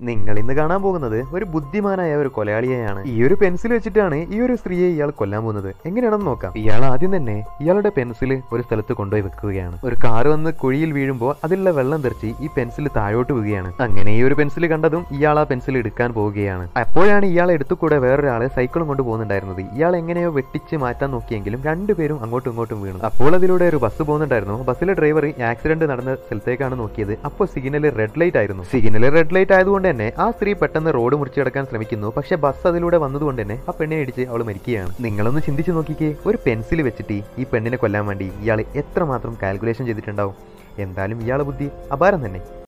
നിങ്ങൾ ഇന്ന് കാണാൻ പോകുന്നത് ഒരു ബുദ്ധിമാനായ ഒരു കൊലയാളിയെയാണ്. ഈ ഒരു പെൻസിൽ വെച്ചിട്ടാണ് ഈ ഒരു സ്ത്രീയെ ഇയാൾ കൊല്ലാൻ പോകുന്നത്. എങ്ങനെയാണെന്ന് നോക്കാം. ഇയാൾ ആദ്യം തന്നെ ഇയാളുടെ പെൻസിൽ ഒരു സ്ഥലത്ത് കൊണ്ടുപോയി വെക്കുകയാണ്. ഒരു കാർ വന്ന് കുഴിയിൽ വീഴുമ്പോൾ അതിലുള്ള വെള്ളം തെറിച്ച് ഈ പെൻസിൽ താഴോട്ട് വീഴുകയാണ്. അങ്ങനെ ഈ ഒരു പെൻസിൽ കണ്ടതും ഇയാൾ ആ പെൻസിൽ എടുക്കാൻ പോവുകയാണ്. അപ്പോഴാണ് ഇയാൾ എടുത്തുകൂടെ വേറൊരാളെ സൈക്കിളും കൊണ്ട് പോകുന്നുണ്ടായിരുന്നത്. ഇയാൾ എങ്ങനെയോ വെട്ടിച്ച് മാറ്റാൻ നോക്കിയെങ്കിലും രണ്ടുപേരും അങ്ങോട്ടും ഇങ്ങോട്ടും വീണു. അപ്പോൾ അതിലൂടെ ഒരു ബസ് പോകുന്നുണ്ടായിരുന്നു. ബസ്സിലെ ഡ്രൈവർ ആക്സിഡന്റ് നടന്ന സ്ഥലത്തേക്കാണ് നോക്കിയത്. അപ്പോൾ സിഗ്നൽ റെഡ് ലൈറ്റ് ആയിരുന്നു. സിഗ്നൽ റെഡ് ലൈറ്റ് ആയതുകൊണ്ട് തന്നെ ആ സ്ത്രീ പെട്ടെന്ന് റോഡ് മുറിച്ചു കിടക്കാൻ ശ്രമിക്കുന്നു. പക്ഷെ ബസ് അതിലൂടെ വന്നതുകൊണ്ട് തന്നെ ആ പെണ്ണിനെ ഇടിച്ച് അവൾ മരിക്കുകയാണ്. നിങ്ങളൊന്ന് ചിന്തിച്ചു നോക്കിക്കേ. ഒരു പെൻസിൽ വെച്ചിട്ട് ഈ പെണ്ണിനെ കൊല്ലാൻ വേണ്ടി ഇയാൾ എത്രമാത്രം കാൽക്കുലേഷൻ ചെയ്തിട്ടുണ്ടാവും? എന്തായാലും ഇയാളെ ബുദ്ധി അപാരം തന്നെ.